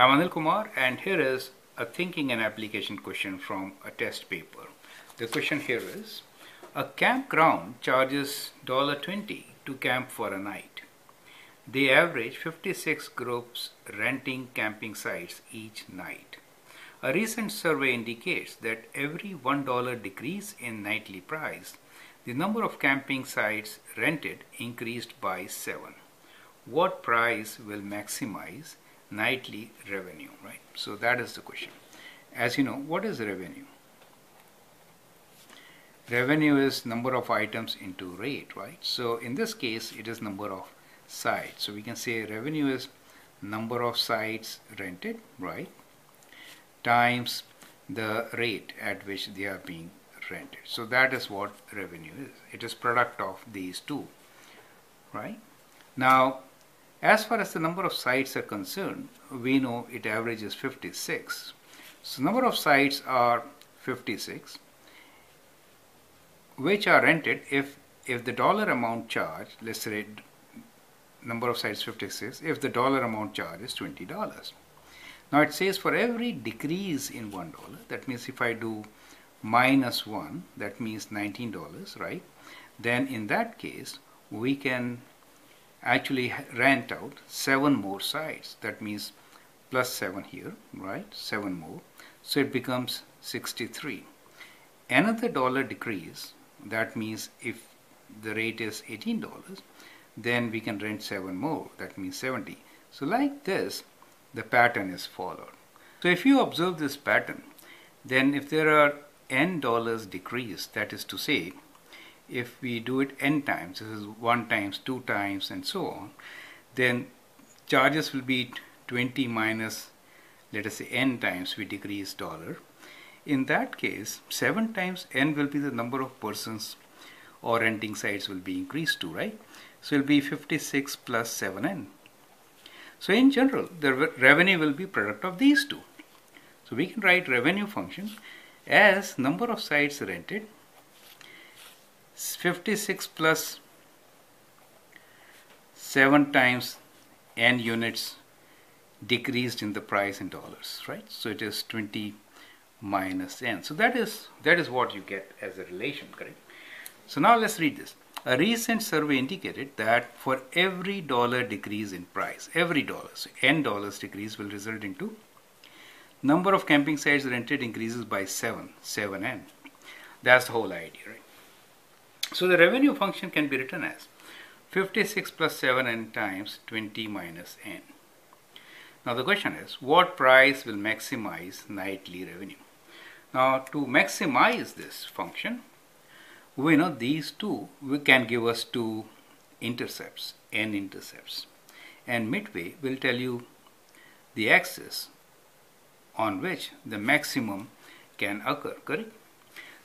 I'm Anil Kumar and here is a thinking and application question from a test paper. The question here is, a campground charges $20 to camp for a night. They average 56 groups renting camping sites each night. A recent survey indicates that every $1 decrease in nightly price, the number of camping sites rented increased by 7. What price will maximize nightly revenue, right? So that is the question. As you know, what is revenue? Revenue is number of items into rate, right? So in this case, it is number of sites. So we can say revenue is number of sites rented, right? Times the rate at which they are being rented. So that is what revenue is. It is product of these two, right? Now, as far as the number of sites are concerned, we know it averages 56. So number of sites are 56, which are rented if if the dollar amount charged, let's say number of sites 56, if the dollar amount charged is $20. Now it says for every decrease in $1, that means if I do minus 1, that means $19, right? Then in that case, we can actually rent out seven more sites. That means plus seven here, right? Seven more. So it becomes 63. Another dollar decrease, that means if the rate is $18, then we can rent seven more. That means 70. So like this, the pattern is followed. So if you observe this pattern, then if there are n dollars decrease, that is to say, if we do it n times, this is 1 times, 2 times and so on, then charges will be 20 minus let us say n times we decrease dollar. In that case, 7 times n will be the number of persons or renting sites will be increased to, right? So it will be 56 plus 7n. So in general, the re revenue will be product of these two. So we can write revenue function as number of sites rented 56 plus 7 times n units decreased in the price in dollars, right? So it is 20 minus n. So that is that is what you get as a relation, correct? So now let's read this. A recent survey indicated that for every dollar decrease in price, every dollar, so n dollars decrease will result into number of camping sites rented increases by 7, 7n. That's the whole idea, right? So the revenue function can be written as 56 plus 7n times 20 minus n. Now the question is, what price will maximize nightly revenue? Now to maximize this function, we know these two we can give us two intercepts, n intercepts. And midway will tell you the axis on which the maximum can occur, correct?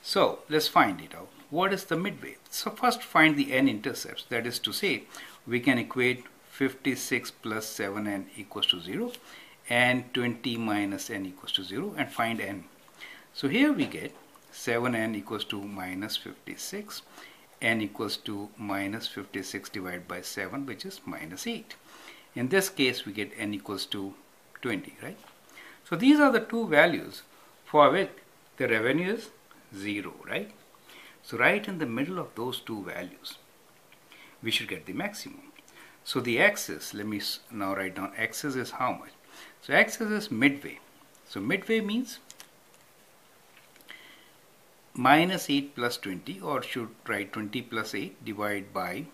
So let's find it out what is the midway? So first find the n intercepts. That is to say, we can equate 56 plus 7n equals to 0 and 20 minus n equals to 0 and find n. So here we get 7n equals to minus 56 n equals to minus 56 divided by 7 which is minus 8. In this case we get n equals to 20 right. So these are the two values for which the revenue is 0 right. So right in the middle of those two values, we should get the maximum. So the axis, let me now write down, axis is how much? So axis is midway. So midway means minus 8 plus 20 or should write 20 plus 8 divided by,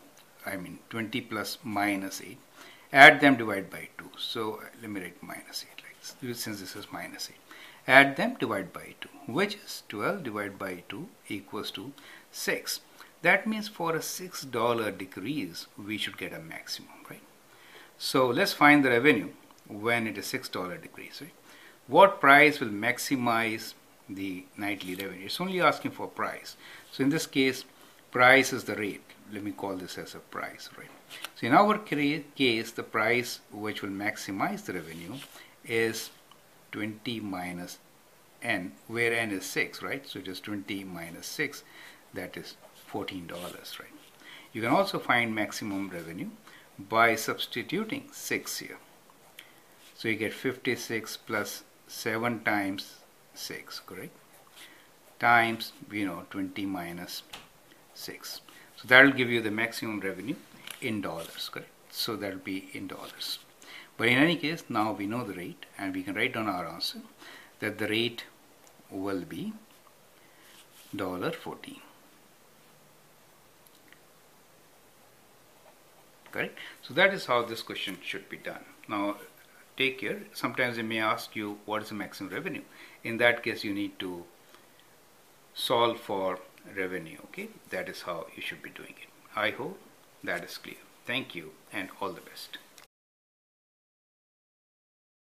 I mean 20 plus minus 8. Add them divide by 2. So let me write minus 8 like this, since this is minus 8 add them divide by 2 which is 12 divided by 2 equals to 6 that means for a $6 decrease we should get a maximum right? So let's find the revenue when it is $6 decrease right? What price will maximize the nightly revenue? It's only asking for price. So in this case price is the rate. Let me call this as a price right? So in our case the price which will maximize the revenue is 20 minus n, where n is 6, right? So it is 20 minus 6, that is $14, right? You can also find maximum revenue by substituting 6 here. So you get 56 plus 7 times 6, correct? Times, you know, 20 minus 6. So that will give you the maximum revenue in dollars, correct? So that will be in dollars. But in any case, now we know the rate and we can write down our answer that the rate will be dollar 14. Correct? So that is how this question should be done. Now take care. Sometimes they may ask you what is the maximum revenue. In that case, you need to solve for revenue. Okay, that is how you should be doing it. I hope that is clear. Thank you and all the best.